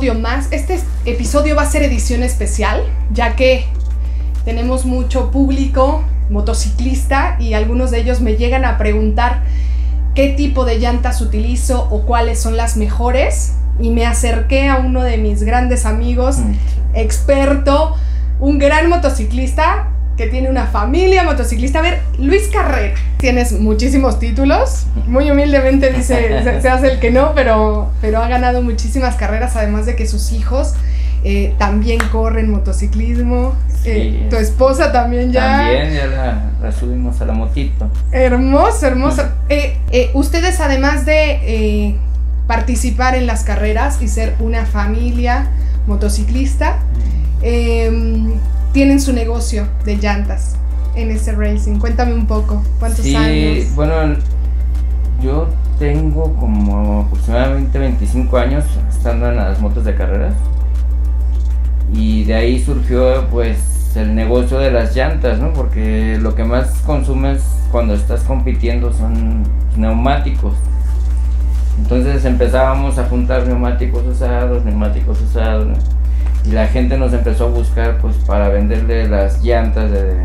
episodio más. Este episodio va a ser edición especial, ya que tenemos mucho público motociclista y algunos de ellos me llegan a preguntar qué tipo de llantas utilizo o cuáles son las mejores. Y me acerqué a uno de mis grandes amigos, experto, un gran motociclista que tiene una familia motociclista. A ver, Luis Carrera, tienes muchísimos títulos. Muy humildemente dice, se, se hace el que no, pero, pero ha ganado muchísimas carreras, además de que sus hijos eh, también corren motociclismo. Eh, tu esposa también ya. También ya la, la subimos a la motito. Hermoso, hermoso. Eh, ustedes además de participar en las carreras y ser una familia motociclista, eh, tienen su negocio de llantas en ese racing. Cuéntame un poco, ¿cuántos sí, años? bueno, yo tengo como aproximadamente 25 años estando en las motos de carreras. Y de ahí surgió pues el negocio de las llantas, ¿no? Porque lo que más consumes cuando estás compitiendo son neumáticos. Entonces empezábamos a juntar neumáticos usados, neumáticos usados, ¿no? y la gente nos empezó a buscar pues para venderle las llantas de-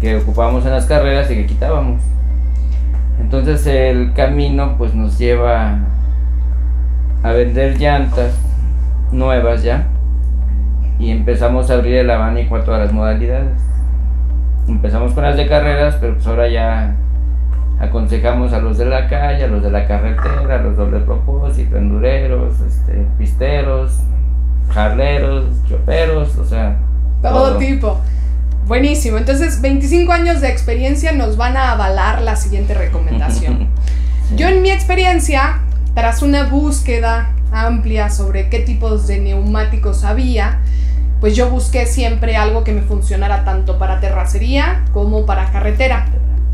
que ocupábamos en las carreras y que quitábamos. Entonces el camino pues nos lleva a vender llantas nuevas ya y empezamos a abrir el abanico a todas las modalidades. Empezamos con las de carreras, pero pues ahora ya aconsejamos a los de la calle, a los de la carretera, a los doble propósito, endureros, este, pisteros, jarleros, choperos, o sea, Todo tipo. Buenísimo. Entonces, 25 años de experiencia nos van a avalar la siguiente recomendación. Yo en mi experiencia, tras una búsqueda amplia sobre qué tipos de neumáticos había, pues yo busqué siempre algo que me funcionara tanto para terracería como para carretera,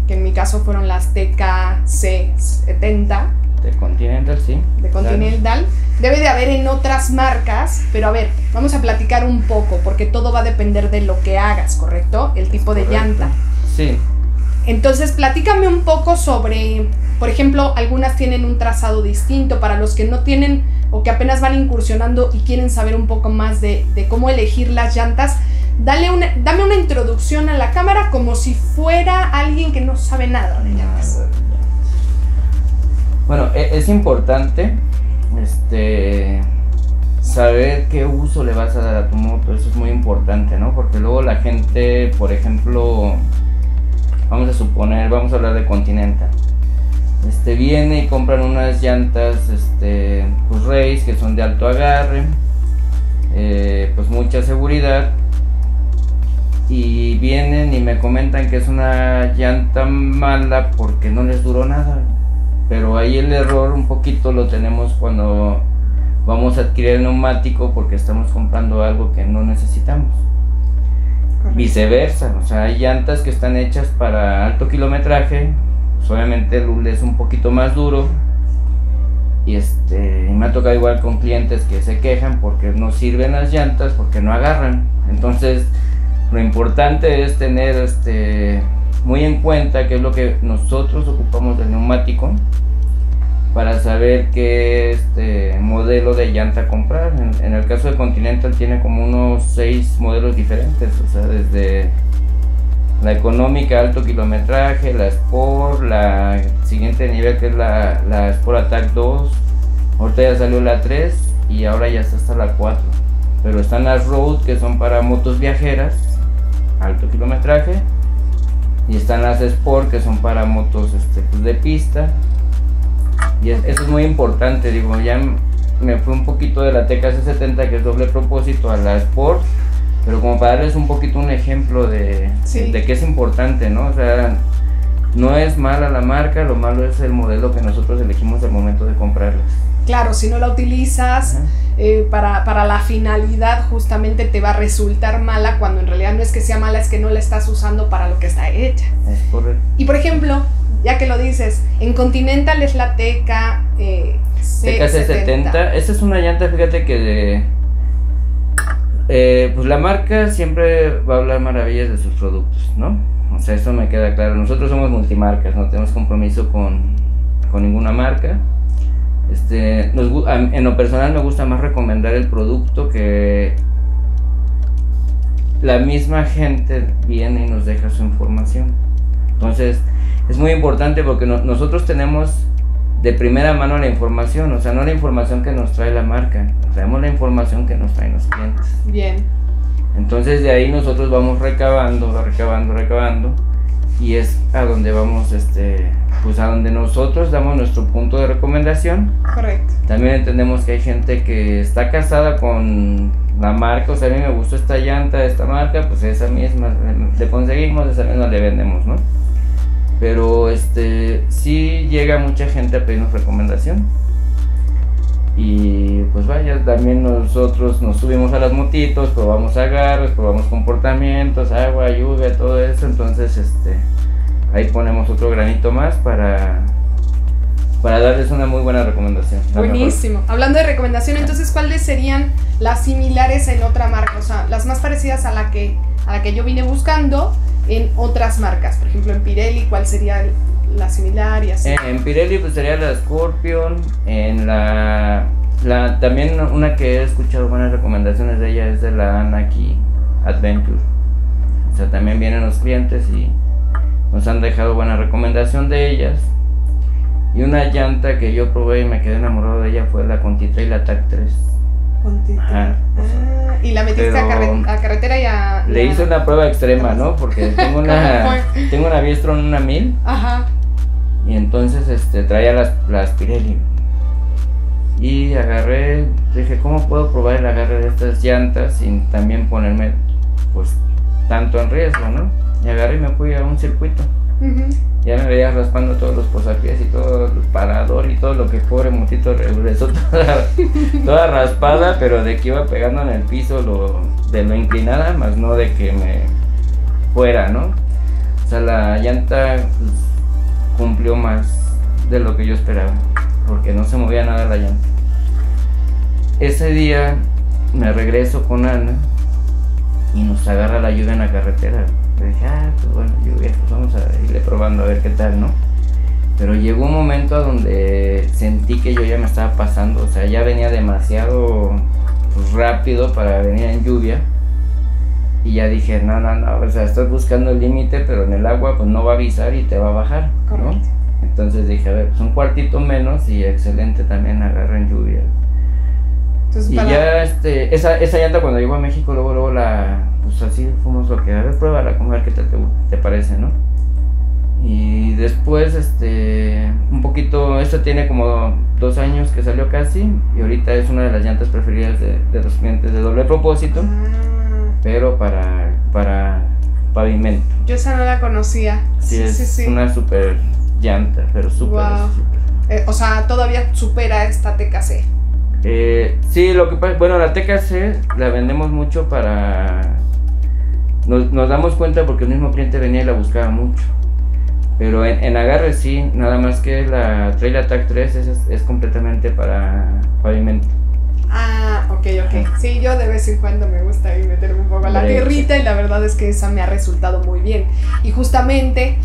que en mi caso fueron las TKC70 de Continental, sí. de. Continental. Debe de haber en otras marcas, pero a ver, vamos a platicar un poco, porque todo va a depender de lo que hagas, ¿correcto? El tipo de llanta. Sí, Entonces, platícame un poco sobre, por ejemplo, algunas tienen un trazado distinto para los que no tienen o que apenas van incursionando y quieren saber un poco más de, de cómo elegir las llantas. Dale una, dame una introducción a la cámara como si fuera alguien que no sabe nada de llantas. Bueno, e- es importante este saber qué uso le vas a dar a tu moto, eso es muy importante, ¿no? Porque luego la gente, por ejemplo, vamos a suponer, vamos a hablar de Continental. Este viene y compran unas llantas este pues race que son de alto agarre, eh, pues mucha seguridad y vienen y me comentan que es una llanta mala porque no les duró nada. Pero ahí el error un poquito lo tenemos cuando vamos a adquirir el neumático porque estamos comprando algo que no necesitamos. Viceversa, o sea, hay llantas que están hechas para alto kilometraje, pues obviamente el hule es un poquito más duro. Y este, me ha tocado igual con clientes que se quejan porque no sirven las llantas, porque no agarran. Entonces, lo importante es tener este muy en cuenta qué es lo que nosotros ocupamos del neumático para saber qué este modelo de llanta comprar. En, el caso de Continental tiene como unos seis modelos diferentes, o sea, desde la económica, alto kilometraje, la Sport, la siguiente nivel que es la, la Sport Attack 2, ahorita ya salió la 3 y ahora ya está hasta la 4. Pero están las Road que son para motos viajeras, alto kilometraje, y están las Sport que son para motos este, pues, de pista. Y es- eso es muy importante, digo, ya me fui un poquito de la TKC70 que es doble propósito a la Sport, pero como para darles un poquito un ejemplo de, Sí. de que es importante, ¿no? O sea, no es mala la marca, lo malo es el modelo que nosotros elegimos al momento de comprarlas. Claro, si no la utilizas Ajá. Eh, para, para la finalidad, justamente te va a resultar mala cuando en realidad no es que sea mala, es que no la estás usando para lo que está hecha. Es correcto. Y por ejemplo, ya que lo dices, en Continental es la TK eh, C- TKC70. Esta es una llanta, fíjate que de, eh, pues la marca siempre va a hablar maravillas de sus productos, ¿no? O sea, eso me queda claro. Nosotros somos multimarcas, no tenemos compromiso con, con ninguna marca. Este, en lo personal me gusta más recomendar el producto que la misma gente viene y nos deja su información. Entonces, es muy importante porque nosotros tenemos de primera mano la información, o sea, no la información que nos trae la marca, traemos la información que nos traen los clientes. Bien. Entonces de ahí nosotros vamos recabando, recabando, recabando y es a donde vamos, este, pues a donde nosotros damos nuestro punto de recomendación. Correcto. También entendemos que hay gente que está casada con la marca, o sea, a mí me gustó esta llanta de esta marca, pues esa misma le conseguimos, esa misma le vendemos, ¿no? Pero este sí llega mucha gente a pedirnos recomendación. Y pues vaya, también nosotros nos subimos a las motitos, probamos agarres, probamos comportamientos, agua, lluvia, todo eso. Entonces, este, ahí ponemos otro granito más para, para darles una muy buena recomendación. Buenísimo. Hablando de recomendación, entonces, ¿cuáles serían las similares en otra marca? O sea, las más parecidas a la que, a la que yo vine buscando en otras marcas. Por ejemplo, en Pirelli, ¿cuál sería la similar y así? En, Pirelli pues sería la Scorpion, en la, la, también una que he escuchado buenas recomendaciones de ella es de la Anaki Adventure. O sea, también vienen los clientes y nos han dejado buena recomendación de ellas. Y una llanta que yo probé y me quedé enamorado de ella fue la Contitrail Attack 3. Contitrail. Ah, y la metiste a, carretera y a... Le hice una prueba extrema, ¿no? Porque tengo una, tengo una Biestron una 1000. Ajá. Y entonces este, traía las, las Pirelli. Y agarré, dije, ¿cómo puedo probar el agarre de estas llantas sin también ponerme pues tanto en riesgo, ¿no? Y agarré y me fui a un circuito. Ya me veía raspando todos los posapiés y todo el parador y todo lo que pobre motito regresó toda, toda raspada, pero de que iba pegando en el piso lo, de lo inclinada, más no de que me fuera, ¿no? O sea, la llanta pues, cumplió más de lo que yo esperaba, porque no se movía nada la llanta. Ese día me regreso con Ana y nos agarra la lluvia en la carretera dije, ah, pues bueno, lluvia, pues vamos a irle probando a ver qué tal, ¿no? Pero llegó un momento donde sentí que yo ya me estaba pasando, o sea, ya venía demasiado rápido para venir en lluvia. Y ya dije, no, no, no, o sea, estás buscando el límite, pero en el agua pues no va a avisar y te va a bajar, ¿no? Entonces dije, a ver, pues un cuartito menos y excelente también agarra en lluvia. Y ya este, esa, esa llanta cuando llegó a México, luego, luego la, pues así fuimos lo que, a ver, pruébala, a ver qué tal te, te parece, ¿no? Y después, este, un poquito, esta tiene como dos años que salió casi, y ahorita es una de las llantas preferidas de, los clientes de doble propósito, ah. pero para, para pavimento. Yo esa no la conocía. Sí, es una super llanta, pero súper, eh, o sea, todavía supera esta TKC. Eh, sí, lo que pasa, bueno, la TKC la vendemos mucho para nos, nos, damos cuenta porque el mismo cliente venía y la buscaba mucho. Pero en, en agarre sí, nada más que la Trail Attack 3 es, es, completamente para pavimento. Ah, ok, ok. Sí, yo de vez en cuando me gusta ahí meterme un poco a la tierrita y la verdad es que esa me ha resultado muy bien. Y justamente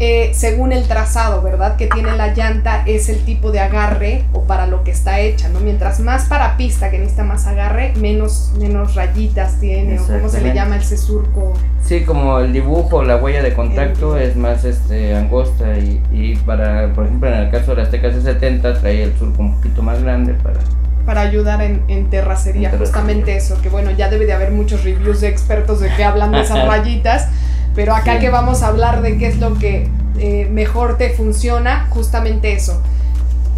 eh, según el trazado, ¿verdad? Que tiene la llanta es el tipo de agarre o para lo que está hecha, ¿no? Mientras más para pista, que necesita más agarre, menos, menos rayitas tiene, o cómo se le llama el surco. Sí, como el dibujo, la huella de contacto es más este, angosta y, y, para, por ejemplo, en el caso de las TKC 70 trae el surco un poquito más grande para para ayudar en, en terracería, justamente eso, que bueno, ya debe de haber muchos reviews de expertos de que hablan de esas rayitas, pero acá que vamos a hablar de qué es lo que eh, mejor te funciona, justamente eso.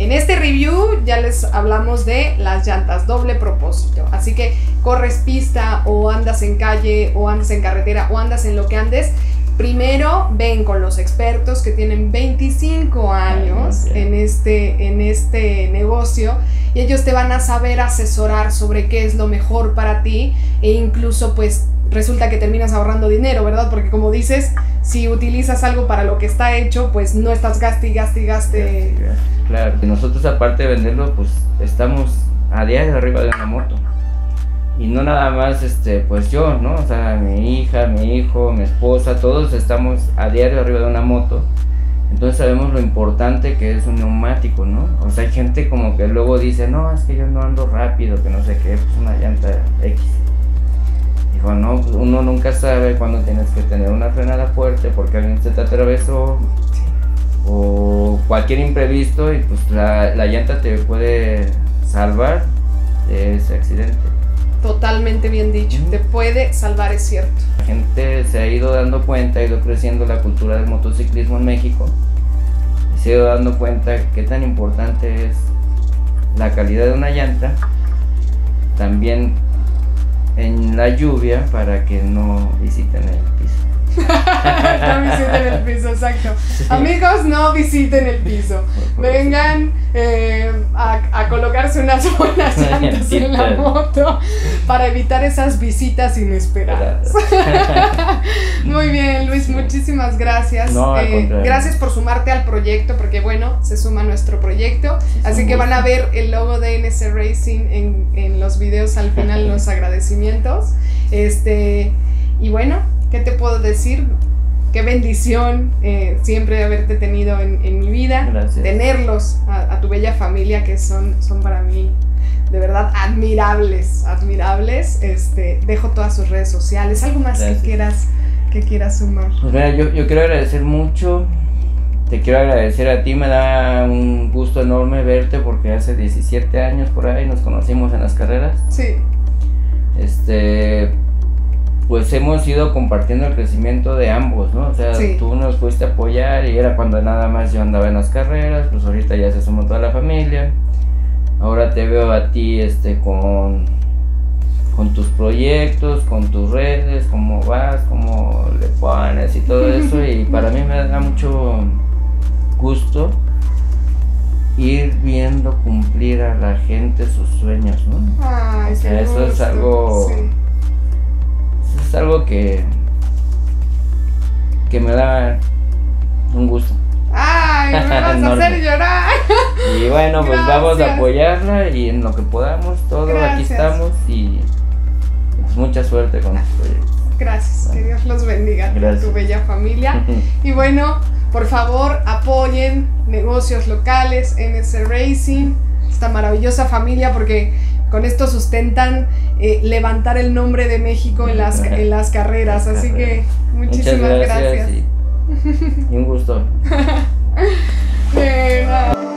En este review ya les hablamos de las llantas doble propósito. Así que corres pista o andas en calle o andas en carretera o andas en lo que andes. Primero ven con los expertos que tienen 25 años en este, en este negocio y ellos te van a saber asesorar sobre qué es lo mejor para ti e incluso pues resulta que terminas ahorrando dinero, ¿verdad? Porque como dices, si utilizas algo para lo que está hecho, pues no estás gaste y gaste y gaste. Claro, nosotros aparte de venderlo, pues estamos a diario arriba de una moto. Y no nada más, este, pues yo, ¿no? O sea, mi hija, mi hijo, mi esposa, todos estamos a diario arriba de una moto. Entonces sabemos lo importante que es un neumático, ¿no? O sea, hay gente como que luego dice, no, es que yo no ando rápido, que no sé qué, pues una llanta X. Dijo, no, uno nunca sabe cuándo tienes que tener una frenada fuerte porque alguien se te atravesó o cualquier imprevisto y pues la, la llanta te puede salvar de ese accidente. Totalmente bien dicho. Te puede salvar, es cierto. La gente se ha ido dando cuenta, ha ido creciendo la cultura del motociclismo en México. y Se ha ido dando cuenta qué tan importante es la calidad de una llanta. También en la lluvia para que no visiten el. No visiten el piso, exacto. Amigos, no visiten el piso. Vengan eh, a, a colocarse unas buenas llantas en la moto para evitar esas visitas inesperadas. Muy bien, Luis, muchísimas gracias. No, Eh, gracias por sumarte al proyecto, porque bueno, se suma a nuestro proyecto. Así que van a ver el logo de NS Racing en, en los videos al final, los agradecimientos. Este, y bueno, ¿qué te puedo decir? Qué bendición eh, siempre haberte tenido en, en mi vida, Gracias. tenerlos a, a tu bella familia que son, son para mí de verdad admirables, admirables. Este, dejo todas sus redes sociales, algo más que quieras, que quieras sumar. Pues mira, yo, yo quiero agradecer mucho. Te quiero agradecer a ti, me da un gusto enorme verte porque hace 17 años por ahí nos conocimos en las carreras. Sí, Este, pues hemos ido compartiendo el crecimiento de ambos, ¿no? O sea, Sí. tú nos fuiste a apoyar y era cuando nada más yo andaba en las carreras, pues ahorita ya se sumó toda la familia. Ahora te veo a ti este con con tus proyectos, con tus redes, cómo vas, cómo le pones y todo eso y para mí me da mucho gusto ir viendo cumplir a la gente sus sueños, ¿no? Ay, O sea, eso es algo- Sí. Es algo que que me da un gusto. Ay, me vas a hacer llorar. Y bueno, pues vamos a apoyarla y en lo que podamos, todo aquí estamos y pues mucha suerte con tus proyectos. Gracias, que Dios los bendiga Gracias. tu bella familia. Y bueno, por favor, apoyen negocios locales, NS Racing, esta maravillosa familia, porque con esto sustentan eh, levantar el nombre de México en las, en las carreras. Así que Muchas muchísimas gracias, gracias. Y, y un gusto.